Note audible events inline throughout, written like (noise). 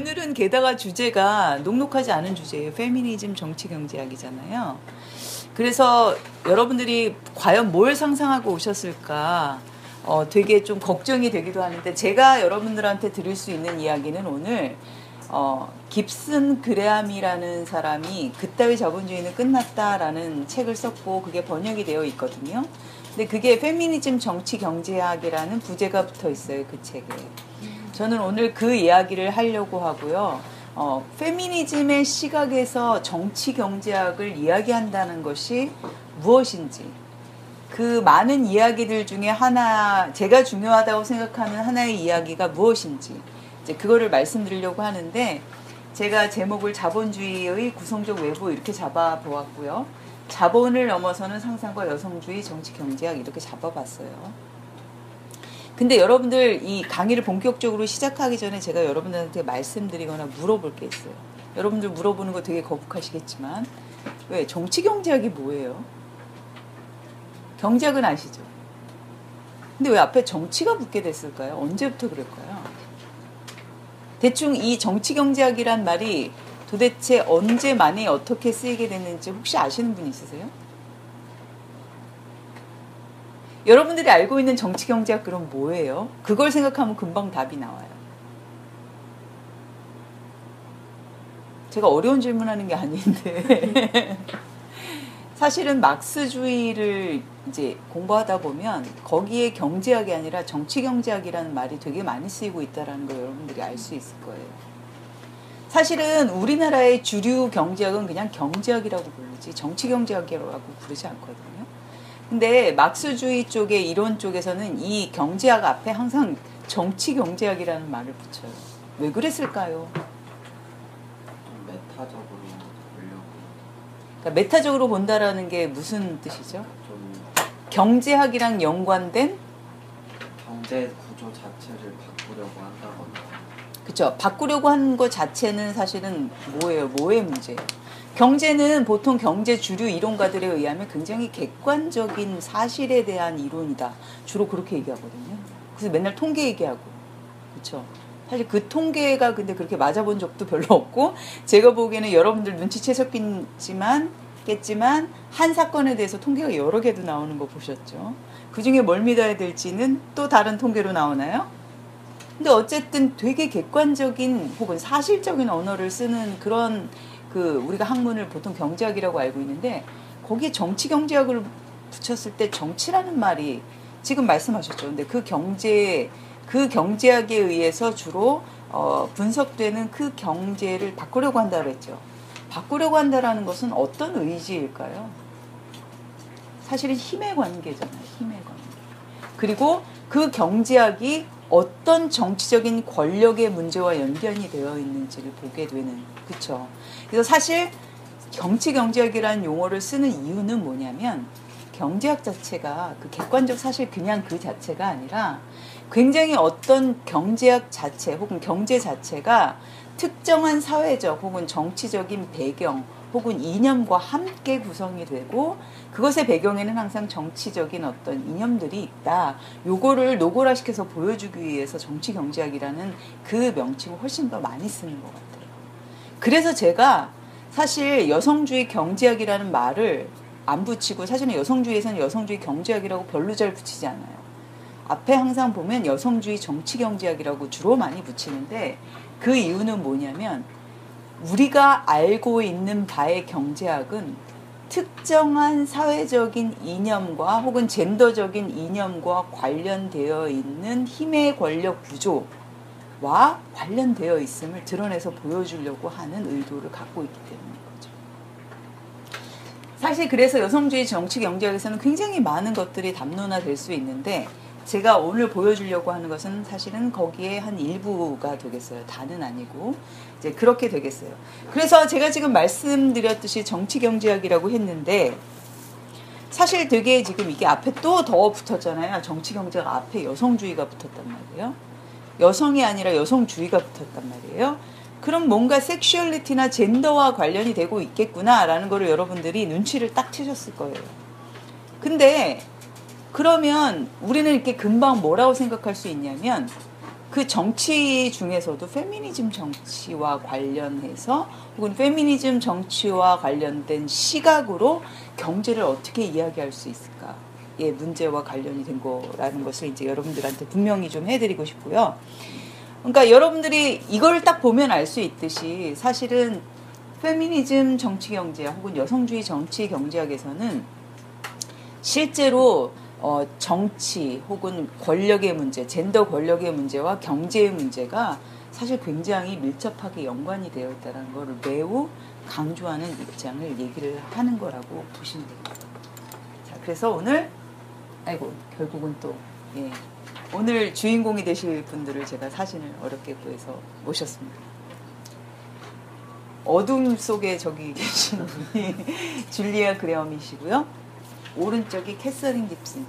오늘은 게다가 주제가 녹록하지 않은 주제예요. 페미니즘 정치 경제학이잖아요. 그래서 여러분들이 과연 뭘 상상하고 오셨을까 어, 되게 좀 걱정이 되기도 하는데 제가 여러분들한테 드릴 수 있는 이야기는 오늘 어, 깁슨 그레함이라는 사람이 그따위 자본주의는 끝났다라는 책을 썼고 그게 번역이 되어 있거든요. 근데 그게 페미니즘 정치 경제학이라는 부제가 붙어 있어요 그 책에. 저는 오늘 그 이야기를 하려고 하고요. 어, 페미니즘의 시각에서 정치 경제학을 이야기한다는 것이 무엇인지 그 많은 이야기들 중에 하나 제가 중요하다고 생각하는 하나의 이야기가 무엇인지 이제 그거를 말씀드리려고 하는데 제가 제목을 자본주의의 구성적 외부 이렇게 잡아 보았고요. 자본을 넘어서는 상상과 여성주의 정치 경제학 이렇게 잡아봤어요. 근데 여러분들 이 강의를 본격적으로 시작하기 전에 제가 여러분들한테 말씀드리거나 물어볼 게 있어요. 여러분들 물어보는 거 되게 거북하시겠지만 왜 정치 경제학이 뭐예요? 경제학은 아시죠? 근데 왜 앞에 정치가 붙게 됐을까요? 언제부터 그럴까요? 대충 이 정치 경제학이란 말이 도대체 언제 만에 어떻게 쓰이게 됐는지 혹시 아시는 분 있으세요? 여러분들이 알고 있는 정치 경제학 그럼 뭐예요? 그걸 생각하면 금방 답이 나와요. 제가 어려운 질문하는 게 아닌데 (laughs) 사실은 막스주의를 이제 공부하다 보면 거기에 경제학이 아니라 정치 경제학이라는 말이 되게 많이 쓰이고 있다라는 걸 여러분들이 알 수 있을 거예요. 사실은 우리나라의 주류 경제학은 그냥 경제학이라고 부르지 정치 경제학이라고 부르지 않거든요. 근데 막스주의 쪽의 이론 쪽에서는 이 경제학 앞에 항상 정치 경제학이라는 말을 붙여요. 왜 그랬을까요? 메타적으로 보려고 그러니까 메타적으로 본다라는 게 무슨 뜻이죠? 좀 경제학이랑 연관된 경제 구조 자체를 바꾸려고 한다거나 그쵸 바꾸려고 하는 것 자체는 사실은 뭐예요? 뭐의 문제예요? 경제는 보통 경제 주류 이론가들에 의하면 굉장히 객관적인 사실에 대한 이론이다. 주로 그렇게 얘기하거든요. 그래서 맨날 통계 얘기하고. 그쵸 사실 그 통계가 근데 그렇게 맞아본 적도 별로 없고 제가 보기에는 여러분들 눈치채셨겠지만 겠지만 한 사건에 대해서 통계가 여러 개도 나오는 거 보셨죠. 그 중에 뭘 믿어야 될지는 또 다른 통계로 나오나요? 근데 어쨌든 되게 객관적인 혹은 사실적인 언어를 쓰는 그런 그 우리가 학문을 보통 경제학이라고 알고 있는데 거기에 정치 경제학을 붙였을 때 정치라는 말이 지금 말씀하셨죠. 근데 그 경제 그 경제학에 의해서 주로 어, 분석되는 그 경제를 바꾸려고 한다 그랬죠. 바꾸려고 한다라는 것은 어떤 의지일까요? 사실은 힘의 관계잖아요. 힘의 관계. 그리고 그 경제학이 어떤 정치적인 권력의 문제와 연관이 되어 있는지를 보게 되는 그렇죠. 그래서 사실 정치 경제학이라는 용어를 쓰는 이유는 뭐냐면 경제학 자체가 그 객관적 사실 그냥 그 자체가 아니라 굉장히 어떤 경제학 자체 혹은 경제 자체가 특정한 사회적 혹은 정치적인 배경 혹은 이념과 함께 구성이 되고 그것의 배경에는 항상 정치적인 어떤 이념들이 있다. 요거를 노골화시켜서 보여주기 위해서 정치 경제학이라는 그 명칭을 훨씬 더 많이 쓰는 것 같아요. 그래서 제가 사실 여성주의 경제학이라는 말을 안 붙이고 사실은 여성주의에서는 여성주의 경제학이라고 별로 잘 붙이지 않아요. 앞에 항상 보면 여성주의 정치 경제학이라고 주로 많이 붙이는데 그 이유는 뭐냐면 우리가 알고 있는 바의 경제학은 특정한 사회적인 이념과 혹은 젠더적인 이념과 관련되어 있는 힘의 권력 구조 와 관련되어 있음을 드러내서 보여주려고 하는 의도를 갖고 있기 때문인 거죠. 사실 그래서 여성주의 정치 경제학에서는 굉장히 많은 것들이 담론화될 수 있는데 제가 오늘 보여주려고 하는 것은 사실은 거기에 한 일부가 되겠어요. 다는 아니고 이제 그렇게 되겠어요. 그래서 제가 지금 말씀드렸듯이 정치 경제학이라고 했는데 사실 되게 지금 이게 앞에 또 더 붙었잖아요. 정치 경제학 앞에 여성주의가 붙었단 말이에요. 여성이 아니라 여성주의가 붙었단 말이에요. 그럼 뭔가 섹슈얼리티나 젠더와 관련이 되고 있겠구나라는 거를 여러분들이 눈치를 딱 채셨을 거예요. 근데 그러면 우리는 이렇게 금방 뭐라고 생각할 수 있냐면 그 정치 중에서도 페미니즘 정치와 관련해서 혹은 페미니즘 정치와 관련된 시각으로 경제를 어떻게 이야기할 수 있을까? 예, 문제와 관련이 된 거라는 것을 이제 여러분들한테 분명히 좀 해드리고 싶고요. 그러니까 여러분들이 이걸 딱 보면 알 수 있듯이 사실은 페미니즘 정치 경제학 혹은 여성주의 정치 경제학에서는 실제로 어, 정치 혹은 권력의 문제, 젠더 권력의 문제와 경제의 문제가 사실 굉장히 밀접하게 연관이 되어 있다는 것을 매우 강조하는 입장을 얘기를 하는 거라고 보시면 됩니다. 자, 그래서 오늘 아이고 결국은 또 예, 오늘 주인공이 되실 분들을 제가 사진을 어렵게 구해서 모셨습니다. 어둠 속에 저기 (laughs) 계신 분이 줄리아 그레엄이시고요. 오른쪽이 캐서린 깁슨.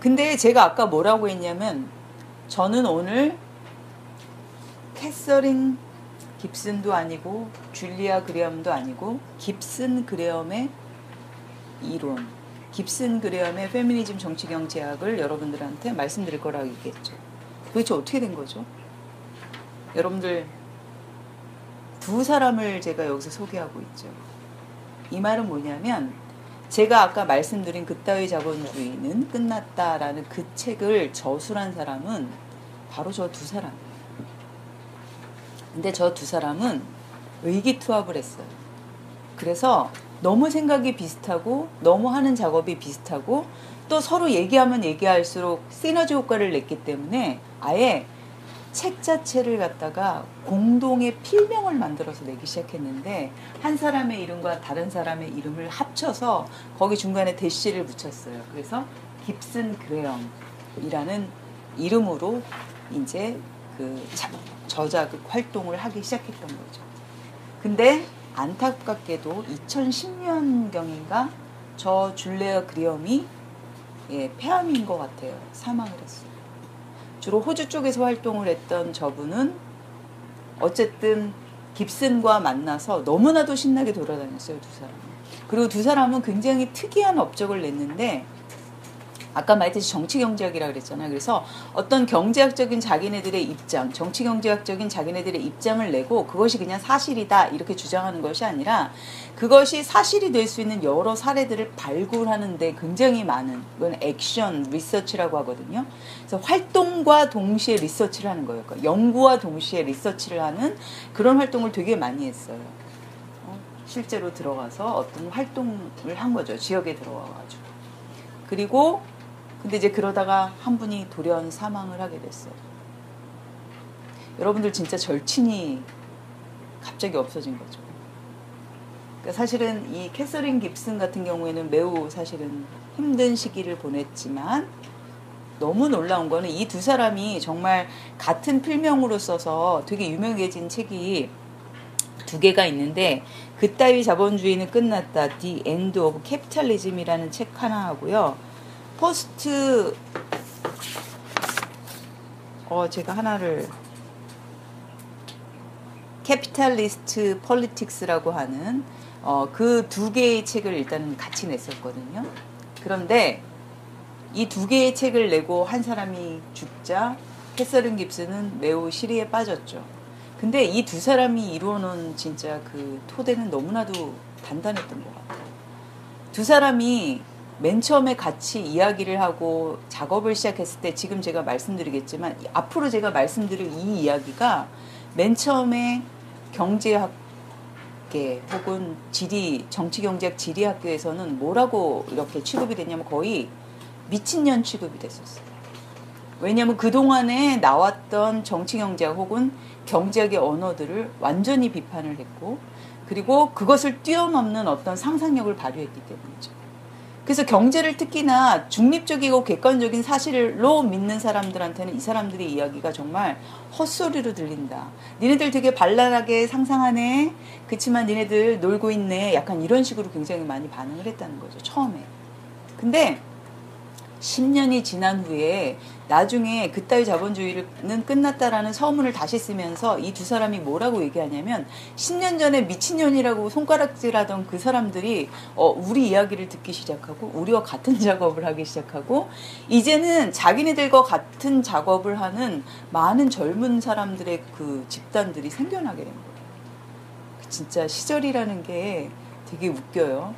근데 제가 아까 뭐라고 했냐면 저는 오늘 캐서린 깁슨도 아니고 줄리아 그레엄도 아니고 깁슨 그레엄의 이론, 깁슨 그레엄의 페미니즘 정치 경제학을 여러분들한테 말씀드릴 거라고 얘기했죠. 도대체 어떻게 된 거죠? 여러분들 두 사람을 제가 여기서 소개하고 있죠. 이 말은 뭐냐면 제가 아까 말씀드린 그따위 자본주의는 끝났다라는 그 책을 저술한 사람은 바로 저 두 사람. 근데 저 두 사람은 의기투합을 했어요. 그래서 너무 생각이 비슷하고 너무 하는 작업이 비슷하고 또 서로 얘기하면 얘기할수록 시너지 효과를 냈기 때문에 아예 책 자체를 갖다가 공동의 필명을 만들어서 내기 시작했는데 한 사람의 이름과 다른 사람의 이름을 합쳐서 거기 중간에 대시를 붙였어요. 그래서 깁슨 그레엄이라는 이름으로 이제 그 저자극 활동을 하기 시작했던 거죠. 근데 안타깝게도 2010년경인가 저 줄레어 그리엄이 예, 폐암인 것 같아요. 사망을 했어요. 주로 호주 쪽에서 활동을 했던 저분은 어쨌든 깁슨과 만나서 너무나도 신나게 돌아다녔어요, 두 사람은. 그리고 두 사람은 굉장히 특이한 업적을 냈는데 아까 말했듯이 정치 경제학이라 그랬잖아요. 그래서 어떤 경제학적인 자기네들의 입장, 정치 경제학적인 자기네들의 입장을 내고 그것이 그냥 사실이다 이렇게 주장하는 것이 아니라 그것이 사실이 될 수 있는 여러 사례들을 발굴하는데 굉장히 많은 이건 액션 리서치라고 하거든요. 그래서 활동과 동시에 리서치를 하는 거예요. 그러니까 연구와 동시에 리서치를 하는 그런 활동을 되게 많이 했어요. 어, 실제로 들어가서 어떤 활동을 한 거죠. 지역에 들어가가지고. 그리고 근데 이제 그러다가 한 분이 돌연 사망을 하게 됐어요. 여러분들 진짜 절친이 갑자기 없어진 거죠. 그러니까 사실은 이 캐서린 깁슨 같은 경우에는 매우 사실은 힘든 시기를 보냈지만 너무 놀라운 거는 이 두 사람이 정말 같은 필명으로 써서 되게 유명해진 책이 두 개가 있는데 그따위 자본주의는 끝났다. The End of Capitalism이라는 책 하나 하고요. Post 어 제가 하나를 Capitalist Politics라고 하는 어, 그 두 개의 책을 일단 같이 냈었거든요. 그런데 이 두 개의 책을 내고 한 사람이 죽자 캐서린 깁스는 매우 시리에 빠졌죠. 근데 이 두 사람이 이루어놓은 진짜 그 토대는 너무나도 단단했던 것 같아요. 두 사람이 맨 처음에 같이 이야기를 하고 작업을 시작했을 때 지금 제가 말씀드리겠지만 앞으로 제가 말씀드릴 이 이야기가 맨 처음에 경제학계 혹은 지리 정치경제학 지리학교에서는 뭐라고 이렇게 취급이 됐냐면 거의 미친년 취급이 됐었어요. 왜냐하면 그동안에 나왔던 정치경제학 혹은 경제학의 언어들을 완전히 비판을 했고 그리고 그것을 뛰어넘는 어떤 상상력을 발휘했기 때문이죠. 그래서 경제를 특히나 중립적이고 객관적인 사실로 믿는 사람들한테는 이 사람들의 이야기가 정말 헛소리로 들린다. 니네들 되게 발랄하게 상상하네. 그치만 니네들 놀고 있네. 약간 이런 식으로 굉장히 많이 반응을 했다는 거죠. 처음에. 근데 10년이 지난 후에 나중에 그따위 자본주의는 끝났다라는 서문을 다시 쓰면서 이 두 사람이 뭐라고 얘기하냐면 10년 전에 미친년이라고 손가락질하던 그 사람들이 어, 우리 이야기를 듣기 시작하고 우리와 같은 (laughs) 작업을 하기 시작하고 이제는 자기네들과 같은 작업을 하는 많은 젊은 사람들의 그 집단들이 생겨나게 된 거예요. 진짜 시절이라는 게 되게 웃겨요.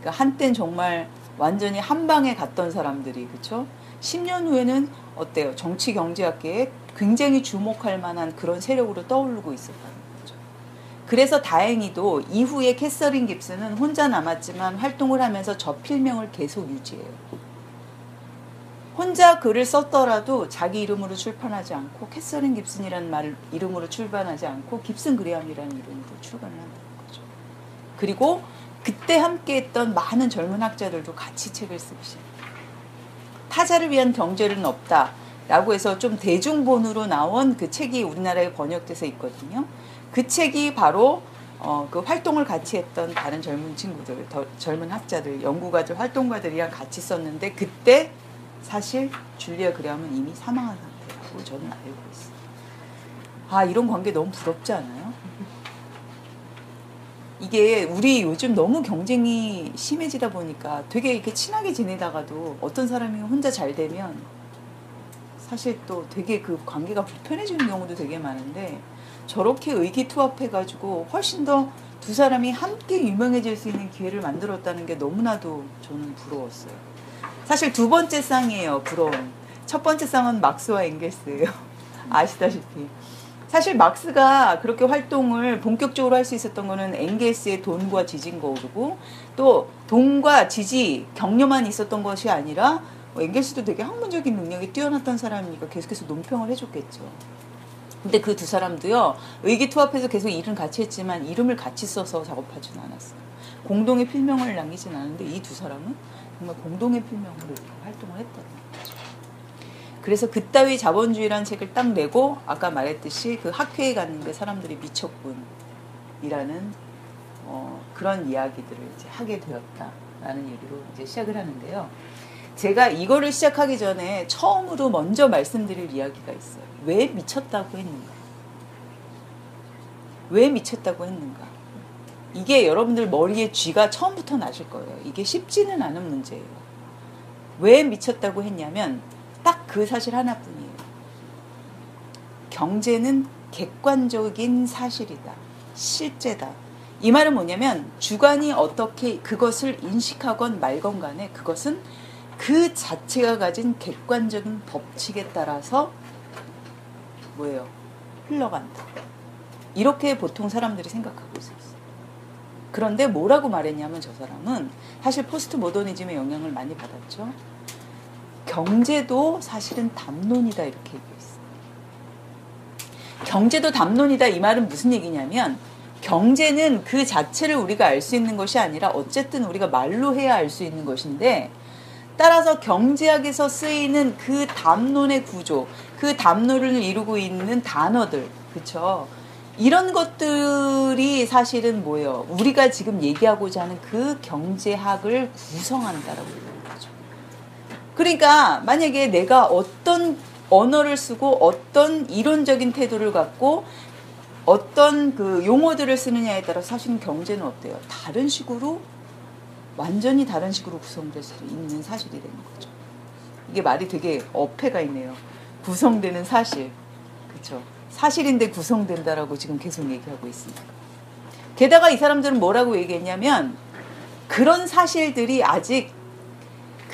그러니까 한땐 정말 완전히 한 방에 갔던 사람들이 그렇죠? 10년 후에는 어때요? 정치 경제학계에 굉장히 주목할 만한 그런 세력으로 떠오르고 있었다는 거죠. 그래서 다행히도 이후에 캐서린 깁스는 혼자 남았지만 활동을 하면서 저 필명을 계속 유지해요. 혼자 글을 썼더라도 자기 이름으로 출판하지 않고 캐서린 깁슨이라는 말 이름으로 출판하지 않고 깁슨 그레함이라는 이름으로 출간을 한다는 거죠. 그리고 그때 함께했던 많은 젊은 학자들도 같이 책을 시작해요. 타자를 위한 경제는 없다. 라고 해서 좀 대중본으로 나온 그 책이 우리나라에 번역돼서 있거든요. 그 책이 바로 어, 그 활동을 같이 했던 다른 젊은 친구들, 더, 젊은 학자들, 연구가들, 활동가들이랑 같이 썼는데 그때 사실 줄리아 그레함은 이미 사망한 상태라고 저는 알고 있어요. 아 이런 관계 너무 부럽지 않아요? 이게 우리 요즘 너무 경쟁이 심해지다 보니까 되게 이렇게 친하게 지내다가도 어떤 사람이 혼자 잘 되면 사실 또 되게 그 관계가 불편해지는 경우도 되게 많은데 저렇게 의기투합해가지고 훨씬 더 두 사람이 함께 유명해질 수 있는 기회를 만들었다는 게 너무나도 저는 부러웠어요. 사실 두 번째 쌍이에요, 부러운. 첫 번째 쌍은 막스와 앵겔스예요. (laughs) 아시다시피. 사실 막스가 그렇게 활동을 본격적으로 할 수 있었던 거는 앵겔스의 돈과 지진 거고 또 돈과 지지 격려만 있었던 것이 아니라 뭐 앵겔스도 되게 학문적인 능력이 뛰어났던 사람이니까 계속해서 논평을 해줬겠죠. 근데 그 두 사람도요 의기투합해서 계속 일은 같이 했지만 이름을 같이 써서 작업하지는 않았어요. 공동의 필명을 남기진 않은데 이 두 사람은 정말 공동의 필명으로 활동을 거죠. 그래서 그따위 자본주의라는 책을 딱 내고 아까 말했듯이 그 학회에 갔는데 사람들이 미쳤군이라는 어, 그런 이야기들을 이제 하게 되었다라는 얘기로 이제 시작을 하는데요. 제가 이거를 시작하기 전에 처음으로 먼저 말씀드릴 이야기가 있어요. 왜 미쳤다고 했는가? 왜 미쳤다고 했는가? 이게 여러분들 머리에 쥐가 처음부터 나실 거예요. 이게 쉽지는 않은 문제예요. 왜 미쳤다고 했냐면 딱 그 사실 하나뿐이에요. 경제는 객관적인 사실이다. 실제다. 이 말은 뭐냐면 주관이 어떻게 그것을 인식하건 말건 간에 그것은 그 자체가 가진 객관적인 법칙에 따라서 뭐예요? 흘러간다. 이렇게 보통 사람들이 생각하고 있어요. 그런데 뭐라고 말했냐면 저 사람은 사실 포스트 모더니즘의 영향을 많이 받았죠. 경제도 사실은 담론이다 이렇게 얘기했어요. 경제도 담론이다 이 말은 무슨 얘기냐면 경제는 그 자체를 우리가 알 수 있는 것이 아니라 어쨌든 우리가 말로 해야 알 수 있는 것인데 따라서 경제학에서 쓰이는 그 담론의 구조, 그 담론을 이루고 있는 단어들, 그쵸? 이런 것들이 사실은 뭐예요? 우리가 지금 얘기하고자 하는 그 경제학을 구성한다라고. 그러니까 만약에 내가 어떤 언어를 쓰고 어떤 이론적인 태도를 갖고 어떤 그 용어들을 쓰느냐에 따라 사실은 경제는 어때요? 다른 식으로 완전히 다른 식으로 구성될 수 있는 사실이 되는 거죠. 이게 말이 되게 어폐가 있네요. 구성되는 사실. 그렇죠. 사실인데 구성된다라고 지금 계속 얘기하고 있습니다. 게다가 이 사람들은 뭐라고 얘기했냐면 그런 사실들이 아직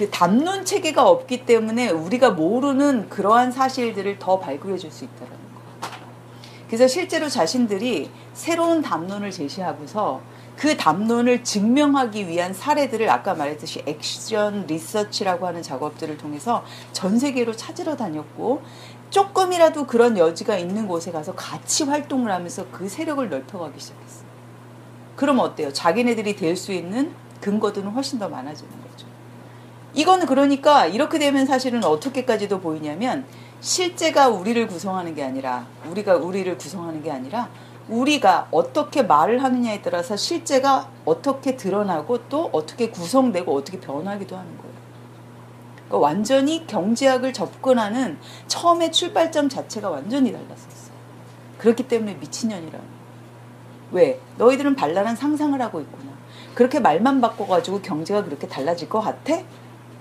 그 담론 체계가 없기 때문에 우리가 모르는 그러한 사실들을 더 발굴해 줄 수 있다는 거. 그래서 실제로 자신들이 새로운 담론을 제시하고서 그 담론을 증명하기 위한 사례들을 아까 말했듯이 액션 리서치라고 하는 작업들을 통해서 전 세계로 찾으러 다녔고 조금이라도 그런 여지가 있는 곳에 가서 같이 활동을 하면서 그 세력을 넓혀가기 시작했어요. 그럼 어때요? 자기네들이 될 수 있는 근거들은 훨씬 더 많아지는 거죠. 이거는 그러니까 이렇게 되면 사실은 어떻게까지도 보이냐면 실제가 우리를 구성하는 게 아니라 우리가 우리를 구성하는 게 아니라 우리가 어떻게 말을 하느냐에 따라서 실제가 어떻게 드러나고 또 어떻게 구성되고 어떻게 변하기도 하는 거예요. 그러니까 완전히 경제학을 접근하는 처음에 출발점 자체가 완전히 달랐었어요. 그렇기 때문에 미친년이라는 왜? 너희들은 발랄한 상상을 하고 있구나. 그렇게 말만 바꿔가지고 경제가 그렇게 달라질 것 같아?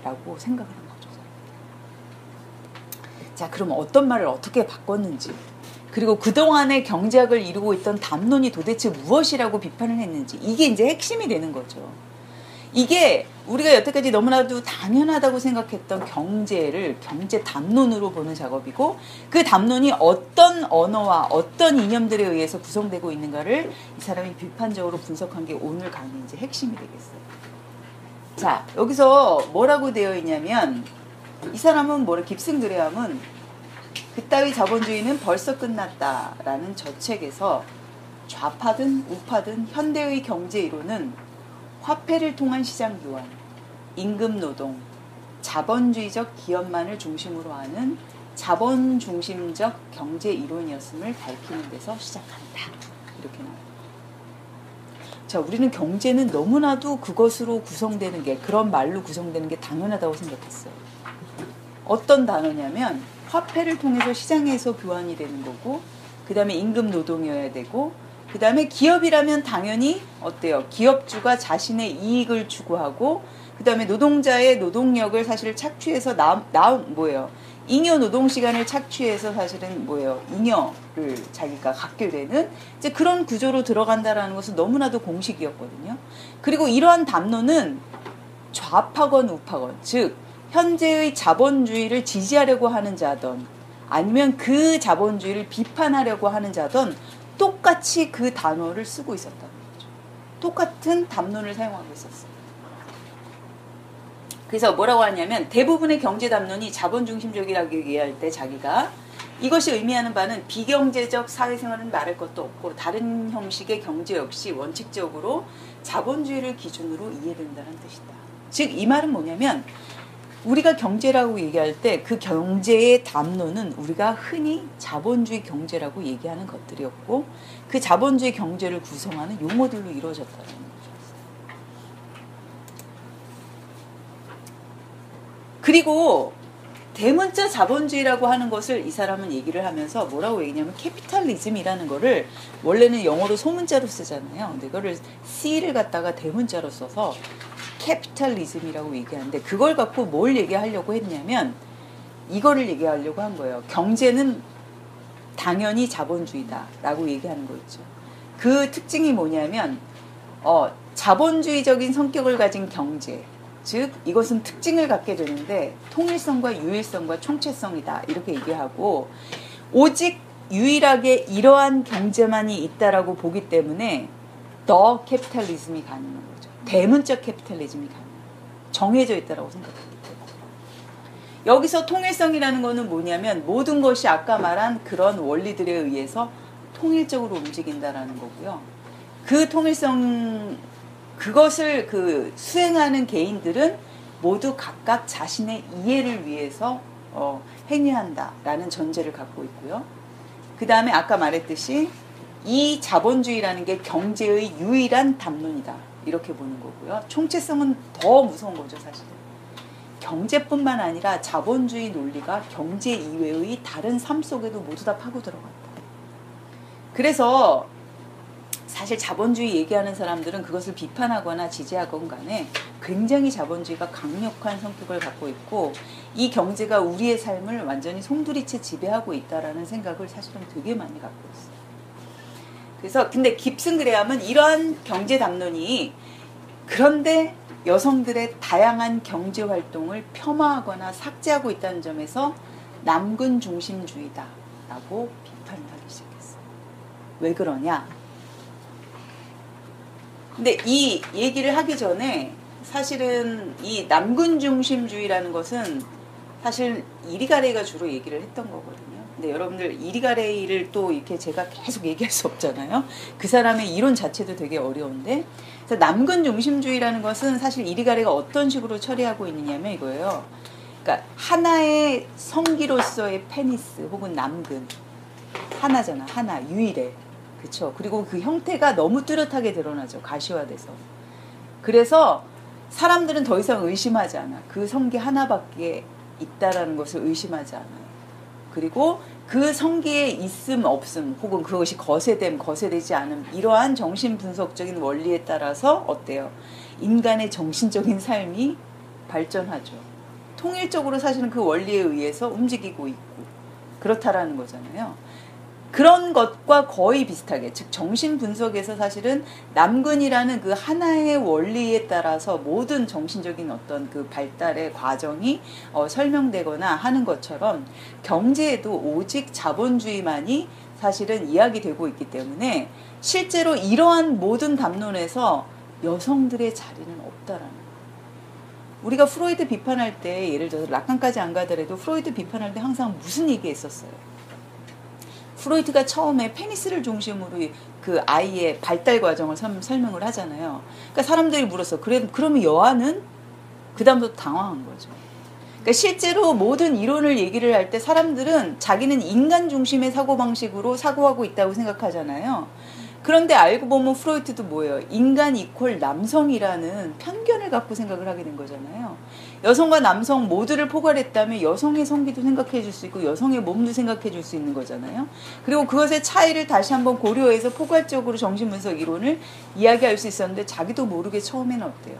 라고 생각을 한 거죠. 자, 그럼 어떤 말을 어떻게 바꿨는지, 그리고 그동안의 경제학을 이루고 있던 담론이 도대체 무엇이라고 비판을 했는지, 이게 이제 핵심이 되는 거죠. 이게 우리가 여태까지 너무나도 당연하다고 생각했던 경제를 경제 담론으로 보는 작업이고 그 담론이 어떤 언어와 어떤 이념들에 의해서 구성되고 있는가를 이 사람이 비판적으로 분석한 게 오늘 강의 이제 핵심이 되겠어요. 자, 여기서 뭐라고 되어 있냐면 이 사람은 뭐래 깁슨 그레함은 그따위 자본주의는 벌써 끝났다라는 저 책에서 좌파든 우파든 현대의 경제 이론은 화폐를 통한 시장 교환, 임금 노동, 자본주의적 기업만을 중심으로 하는 자본 중심적 경제 이론이었음을 밝히는 데서 시작한다. 이렇게 나와요. 자, 우리는 경제는 너무나도 그것으로 구성되는 게, 그런 말로 구성되는 게 당연하다고 생각했어요. 어떤 단어냐면, 화폐를 통해서 시장에서 교환이 되는 거고, 그 다음에 임금 노동이어야 되고, 그 다음에 기업이라면 당연히 어때요? 기업주가 자신의 이익을 추구하고 그 다음에 노동자의 노동력을 사실 착취해서 나, 나 뭐예요? 잉여 노동 시간을 착취해서 사실은 뭐예요? 잉여를 자기가 갖게 되는 이제 그런 구조로 들어간다라는 것은 너무나도 공식이었거든요. 그리고 이러한 담론은 좌파건 우파건 즉 현재의 자본주의를 지지하려고 하는 자든 아니면 그 자본주의를 비판하려고 하는 자든 똑같이 그 단어를 쓰고 있었다는 거죠. 똑같은 담론을 사용하고 있었어요. 그래서 뭐라고 하냐면 대부분의 경제 담론이 자본 중심적이라고 얘기할 때 자기가 이것이 의미하는 바는 비경제적 사회생활은 말할 것도 없고 다른 형식의 경제 역시 원칙적으로 자본주의를 기준으로 이해된다는 뜻이다. 즉 이 말은 뭐냐면 우리가 경제라고 얘기할 때 그 경제의 담론은 우리가 흔히 자본주의 경제라고 얘기하는 것들이었고 그 자본주의 경제를 구성하는 용어들로 이루어졌다는 거죠. 그리고 대문자 자본주의라고 하는 것을 이 사람은 얘기를 하면서 뭐라고 얘기냐면 Capitalism이라는 거를 원래는 영어로 소문자로 쓰잖아요. 근데 그거를 C를 갖다가 대문자로 써서 Capitalism이라고 얘기하는데 그걸 갖고 뭘 얘기하려고 했냐면 이거를 얘기하려고 한 거예요. 경제는 당연히 자본주의다라고 얘기하는 거였죠. 그 특징이 뭐냐면 어, 자본주의적인 성격을 가진 경제 즉 이것은 특징을 갖게 되는데 통일성과 유일성과 총체성이다 이렇게 얘기하고 오직 유일하게 이러한 경제만이 있다라고 보기 때문에 the Capitalism이 가능한 거죠. 대문자 Capitalism이 가능한 정해져 있다라고 생각합니다. 여기서 통일성이라는 것은 뭐냐면 모든 것이 아까 말한 그런 원리들에 의해서 통일적으로 움직인다라는 거고요. 그 통일성 그것을 그 수행하는 개인들은 모두 각각 자신의 이해를 위해서 어, 행위한다라는 전제를 갖고 있고요. 그 다음에 아까 말했듯이 이 자본주의라는 게 경제의 유일한 담론이다. 이렇게 보는 거고요. 총체성은 더 무서운 거죠, 사실은. 경제뿐만 아니라 자본주의 논리가 경제 이외의 다른 삶 속에도 모두 다 파고 들어간다. 그래서 사실 자본주의 얘기하는 사람들은 그것을 비판하거나 지지하건 간에 굉장히 자본주의가 강력한 성격을 갖고 있고 이 경제가 우리의 삶을 완전히 송두리째 지배하고 있다라는 생각을 사실은 되게 많이 갖고 있어요. 그래서 근데 깁슨 그레함은 이러한 경제 담론이 그런데 여성들의 다양한 경제 활동을 폄하하거나 삭제하고 있다는 점에서 남근 중심주의다라고 비판을 하기 시작했어요. 왜 그러냐? 근데 이 얘기를 하기 전에 사실은 이 남군 중심주의라는 것은 사실 이리가레이가 주로 얘기를 했던 거거든요. 근데 여러분들 이리가레이를 또 이렇게 제가 계속 얘기할 수 없잖아요. 그 사람의 이론 자체도 되게 어려운데. 그래서 남군 중심주의라는 것은 사실 이리가레가 어떤 식으로 처리하고 있느냐면 이거예요. 그러니까 하나의 성기로서의 페니스 혹은 남근 하나잖아. 하나 유일해. 그렇죠. 그리고 그 형태가 너무 뚜렷하게 드러나죠. 가시화돼서. 그래서 사람들은 더 이상 의심하지 않아. 그 성기 하나밖에 있다라는 것을 의심하지 않아요. 그리고 그 성기에 있음 없음 혹은 그것이 거세됨 거세되지 않음 이러한 정신 분석적인 원리에 따라서 어때요? 인간의 정신적인 삶이 발전하죠. 통일적으로 사실은 그 원리에 의해서 움직이고 있고 그렇다라는 거잖아요. 그런 것과 거의 비슷하게 즉 정신 분석에서 사실은 남근이라는 그 하나의 원리에 따라서 모든 정신적인 어떤 그 발달의 과정이 어, 설명되거나 하는 것처럼 경제에도 오직 자본주의만이 사실은 이야기되고 있기 때문에 실제로 이러한 모든 담론에서 여성들의 자리는 없다라는. 우리가 프로이드 비판할 때 예를 들어서 라캉까지 안 가더라도 프로이드 비판할 때 항상 무슨 얘기했었어요. 프로이트가 처음에 페니스를 중심으로 그 아이의 발달 과정을 설명을 하잖아요. 그러니까 사람들이 물었어. 그래, 그러면 여아는? 그다음부터 당황한 거죠. 그러니까 실제로 모든 이론을 얘기를 할 때 사람들은 자기는 인간 중심의 사고방식으로 사고하고 있다고 생각하잖아요. 그런데 알고 보면 프로이트도 뭐예요? 인간 equal 남성이라는 편견을 갖고 생각을 하게 된 거잖아요. 여성과 남성 모두를 포괄했다면 여성의 성기도 생각해 줄 수 있고 여성의 몸도 생각해 줄 수 있는 거잖아요. 그리고 그것의 차이를 다시 한번 고려해서 포괄적으로 정신분석 이론을 이야기할 수 있었는데 자기도 모르게 처음에는 어때요?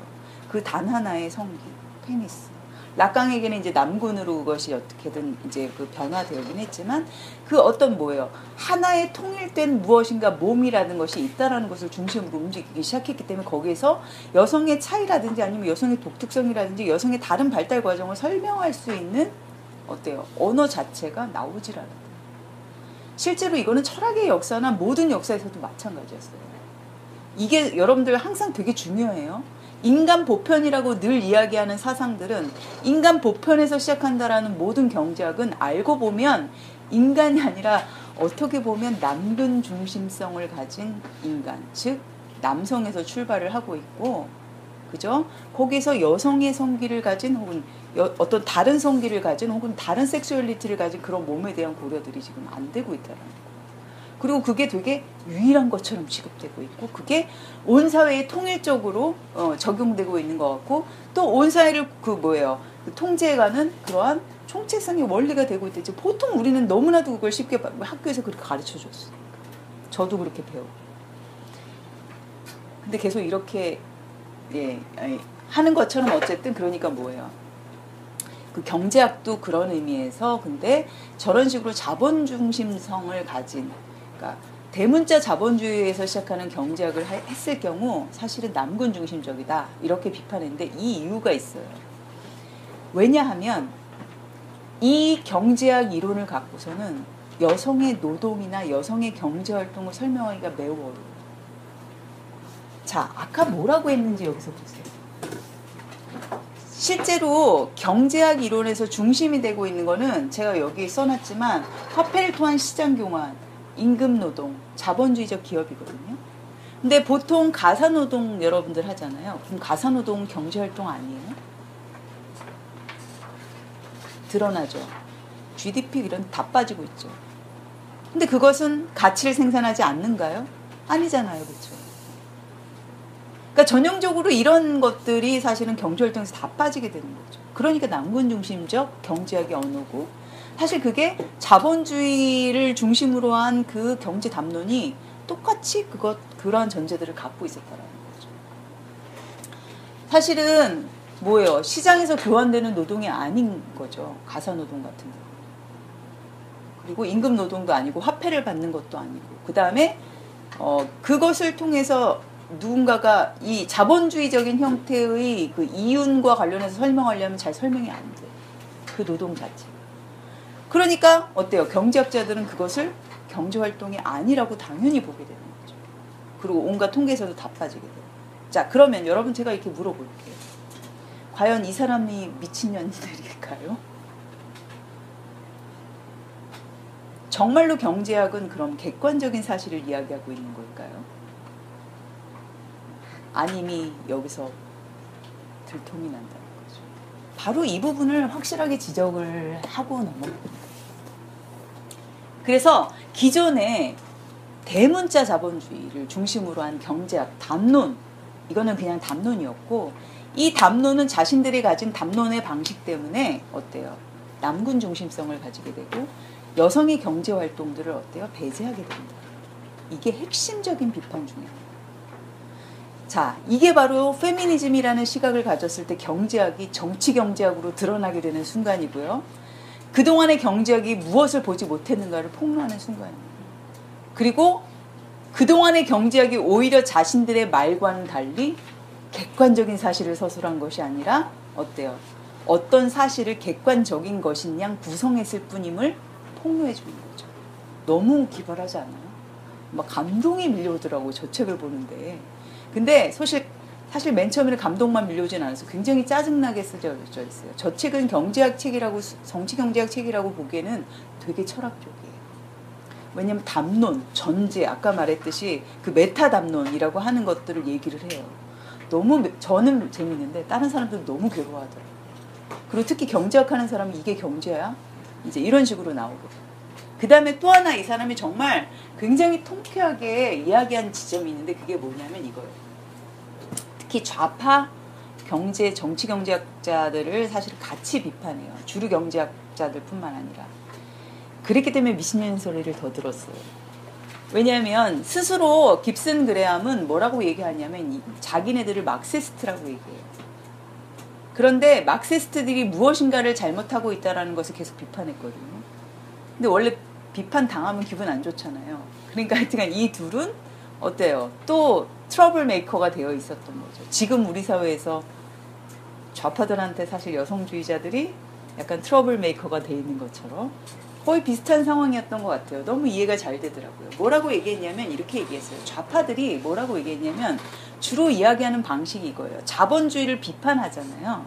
그 단 하나의 성기, 페니스. 락강에게는 이제 남군으로 그것이 어떻게든 이제 그 변화되긴 했지만 그 어떤 뭐예요 하나의 통일된 무엇인가 몸이라는 것이 있다라는 것을 중심으로 움직이기 시작했기 때문에 거기에서 여성의 차이라든지 아니면 여성의 독특성이라든지 여성의 다른 발달 과정을 설명할 수 있는 어때요 언어 자체가 나오질 않아요. 실제로 이거는 철학의 역사나 모든 역사에서도 마찬가지였어요. 이게 여러분들 항상 되게 중요해요. 인간 보편이라고 늘 이야기하는 사상들은 인간 보편에서 시작한다라는 모든 경제학은 알고 보면 인간이 아니라 어떻게 보면 남근 중심성을 가진 인간, 즉 남성에서 출발을 하고 있고 그죠? 거기서 여성의 성기를 가진 혹은 여, 어떤 다른 성기를 가진 혹은 다른 sexuality를 가진 그런 몸에 대한 고려들이 지금 안 되고 있다는 거. 그리고 그게 되게 유일한 것처럼 취급되고 있고 그게 온 사회에 통일적으로 어, 적용되고 있는 것 같고 또 온 사회를 그 뭐예요 그 통제해가는 그러한 총체성의 원리가 되고 있듯이 보통 우리는 너무나도 그걸 쉽게 학교에서 그렇게 가르쳐 줬어요. 저도 그렇게 배우고. 근데 계속 이렇게 예 하는 것처럼 어쨌든 그러니까 뭐예요? 그 경제학도 그런 의미에서 근데 저런 식으로 자본 중심성을 가진 그러니까 대문자 자본주의에서 시작하는 경제학을 했을 경우 사실은 남군 중심적이다 이렇게 비판했는데 이 이유가 있어요. 왜냐하면 이 경제학 이론을 갖고서는 여성의 노동이나 여성의 경제 활동을 설명하기가 매우 어려워요. 자, 아까 뭐라고 했는지 여기서 보세요. 실제로 경제학 이론에서 중심이 되고 있는 거는 제가 여기 써놨지만 화폐를 통한 시장 교환, 임금 노동, 자본주의적 기업이거든요. 근데 보통 가사 노동 여러분들 하잖아요. 그럼 가사 노동 경제 활동 아니에요? 드러나죠. GDP 이런 다 빠지고 있죠. 근데 그것은 가치를 생산하지 않는가요? 아니잖아요. 그렇죠? 그러니까 전형적으로 이런 것들이 사실은 경제 활동에서 다 빠지게 되는 거죠. 그러니까 남군 중심적 경제학의 언어고 사실 그게 자본주의를 중심으로 한 그 경제 담론이 똑같이 그것 그러한 전제들을 갖고 있었다라는 거죠. 사실은 뭐예요? 시장에서 교환되는 노동이 아닌 거죠. 가사 노동 같은 거. 그리고 임금 노동도 아니고 화폐를 받는 것도 아니고 그 다음에 어 그것을 통해서 누군가가 이 자본주의적인 형태의 그 이윤과 관련해서 설명하려면 잘 설명이 안 돼. 그 노동 자체. 그러니까 어때요? 경제학자들은 그것을 경제활동이 아니라고 당연히 보게 되는 거죠. 그리고 온갖 통계에서도 다 빠지게 돼요. 자, 그러면 여러분 제가 이렇게 물어볼게요. 과연 이 사람이 미친년들일까요? 정말로 경제학은 그럼 객관적인 사실을 이야기하고 있는 걸까요? 아님이 여기서 들통이 난다는 거죠. 바로 이 부분을 확실하게 지적을 하고 넘어갑니다. 그래서 기존에 대문자 자본주의를 중심으로 한 경제학 담론 이거는 그냥 담론이었고 이 담론은 자신들이 가진 담론의 방식 때문에 어때요? 남군 중심성을 가지게 되고 여성의 경제 활동들을 어때요? 배제하게 됩니다. 이게 핵심적인 비판 중에. 자, 이게 바로 페미니즘이라는 시각을 가졌을 때 경제학이 정치 경제학으로 드러나게 되는 순간이고요. 그동안의 경제학이 무엇을 보지 못했는가를 폭로하는 순간입니다. 그리고 그동안의 경제학이 오히려 자신들의 말과는 달리 객관적인 사실을 서술한 것이 아니라 어때요? 어떤 사실을 객관적인 것인 양 구성했을 뿐임을 폭로해 주는 거죠. 너무 기발하지 않아요? 막 감동이 밀려오더라고 저 책을 보는데. 근데 사실 사실 맨 처음에는 감동만 밀려오진 않아서 굉장히 짜증나게 쓰여져 있어요. 저 책은 경제학 책이라고 정치 경제학 책이라고 보기에는 되게 철학적이에요. 왜냐면 담론, 전제 아까 말했듯이 그 메타 담론이라고 하는 것들을 얘기를 해요. 너무 저는 재밌는데 다른 사람들은 너무 괴로워하더라고요. 그리고 특히 경제학 하는 사람이 이게 경제야? 이제 이런 식으로 나오고. 그 다음에 또 하나 이 사람이 정말 굉장히 통쾌하게 이야기한 지점이 있는데 그게 뭐냐면 이거예요. 특히 좌파 경제, 정치 경제학자들을 사실 같이 비판해요. 주류 경제학자들 뿐만 아니라. 그랬기 때문에 미친년 소리를 더 들었어요. 왜냐하면 스스로 깁슨 그레함은 뭐라고 얘기하냐면 자기네들을 Marxist라고 얘기해요. 그런데 Marxist들이 무엇인가를 잘못하고 있다는 것을 계속 비판했거든요. 근데 원래 비판 당하면 기분 안 좋잖아요. 그러니까 하여튼간 이 둘은 어때요? 또 trouble maker가 되어 있었던 거죠. 지금 우리 사회에서 좌파들한테 사실 여성주의자들이 약간 트러블 메이커가 돼 있는 것처럼 거의 비슷한 상황이었던 것 같아요. 너무 이해가 잘 되더라고요. 뭐라고 얘기했냐면 이렇게 얘기했어요. 좌파들이 뭐라고 얘기했냐면 주로 이야기하는 방식이 이거예요. 자본주의를 비판하잖아요.